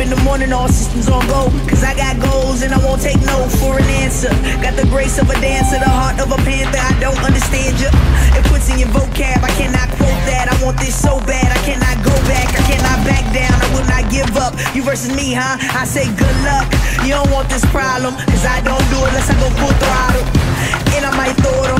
in the morning, all systems on go. Cause I got goals and I won't take no for an answer. Got the grace of a dancer, the heart of a panther. I don't understand you. It puts in your vocab, I cannot quote that. I want this so bad, I cannot go back. I cannot back down, I will not give up. You versus me, huh? I say good luck. You don't want this problem, cause I don't do it unless I go full throttle. And I might throw it on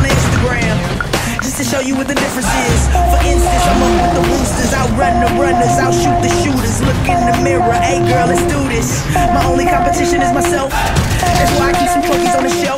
to show you what the difference is. For instance, I'm up with the roosters, I'll run the runners, I'll shoot the shooters. Look in the mirror, hey girl, let's do this. My only competition is myself. That's why I keep some trophies on the shelf.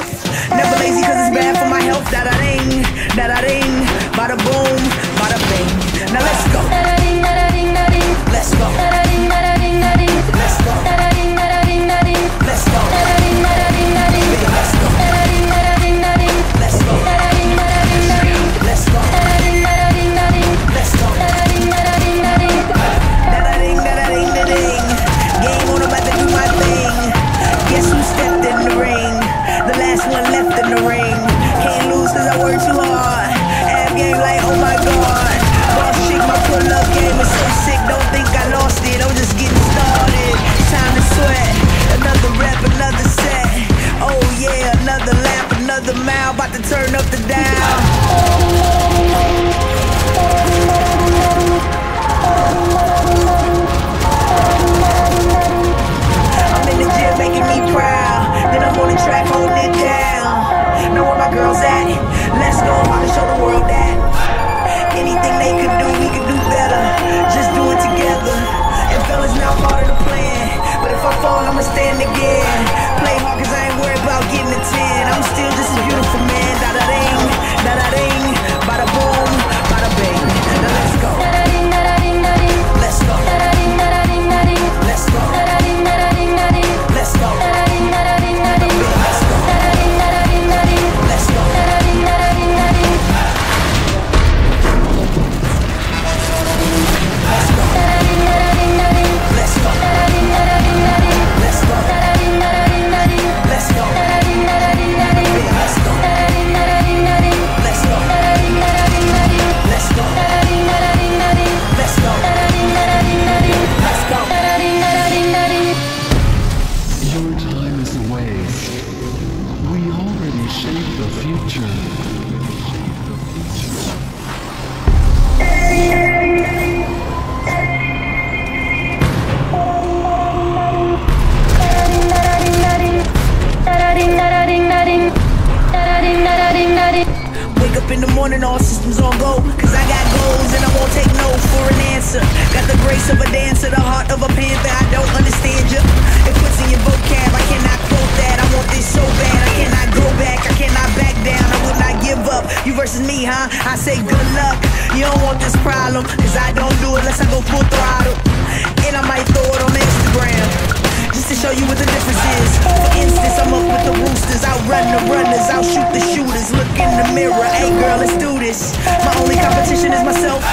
Game like, oh my god. Boss chick, my pull-up game is so sick. Don't think I lost it. I'm just getting started. Time to sweat. Another rep, another set. Oh yeah, another lap, another mile. About to turn up the dial. Da-da-ding, Wake up in the morning, all systems on go. Cause I got goals and I won't take no for an answer. Got the grace of a dancer, the heart of a panther. I don't understand you. It puts in your vocab, I cannot quote that. I want this so bad, I cannot go back, I cannot back down. I will not give up. You versus me, huh? I say good luck. You don't want this problem, cause I don't do it unless I go full throttle. And I might throw it on Instagram to show you what the difference is. For instance, I'm up with the roosters, I'll run the runners, I'll shoot the shooters. Look in the mirror, hey girl, let's do this. My only competition is myself.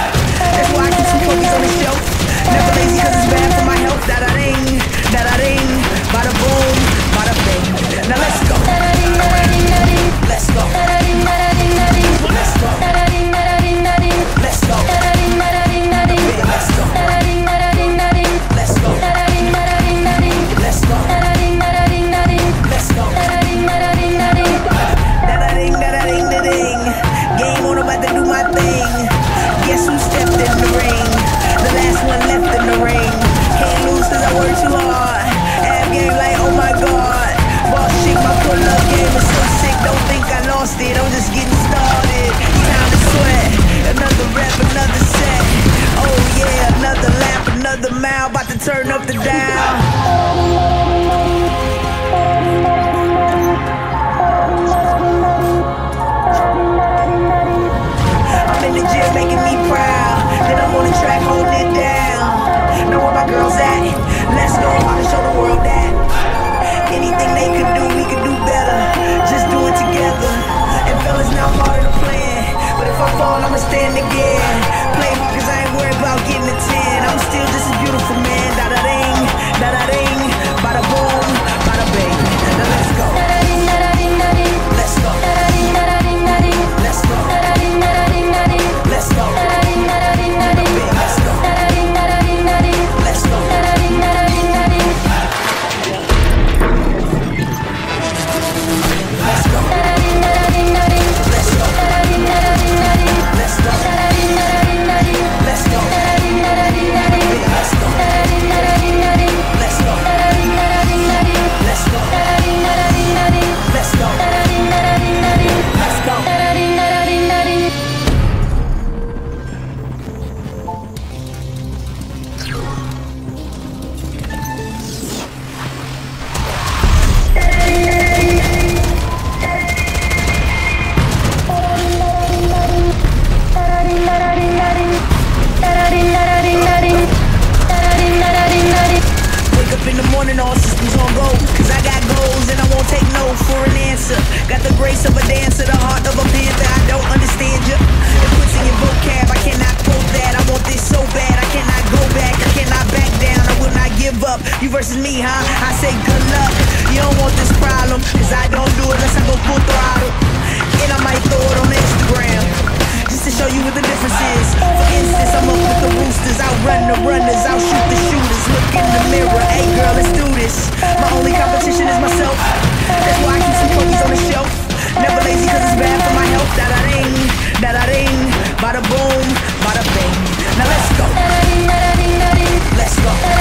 You versus me, huh? I say good luck. You don't want this problem, cause I don't do it unless I go full throttle. And I might throw it on Instagram. Just to show you what the difference is. For instance, I'm up with the roosters. I'll run the runners, I'll shoot the shooters. Look in the mirror, hey girl, let's do this. My only competition is myself. That's why I keep some cookies on the shelf. Never lazy cause it's bad for my health. Da da ding, da da ding, bada boom, bada bing. Now let's go. Let's go.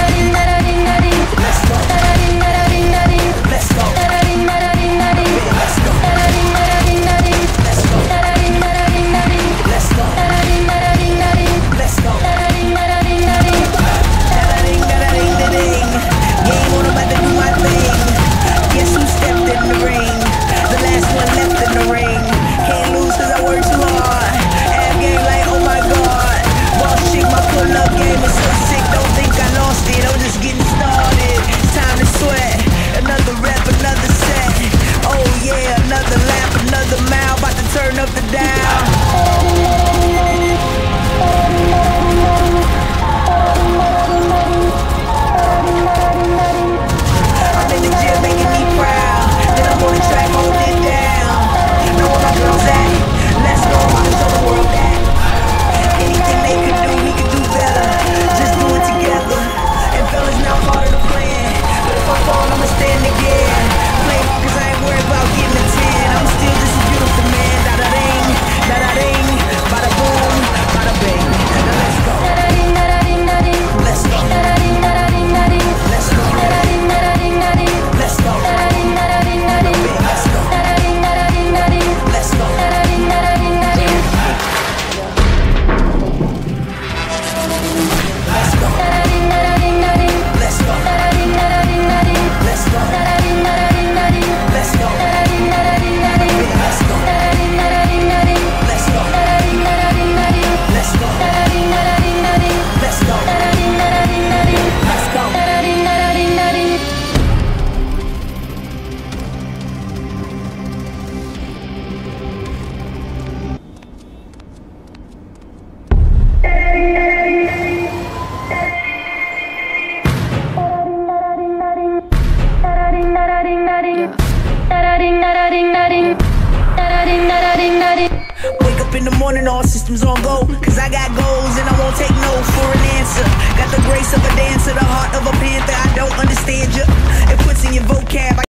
in the morning, all systems on go. Cause I got goals and I won't take no for an answer. Got the grace of a dancer, the heart of a panther. I don't understand you. It puts in your vocab. I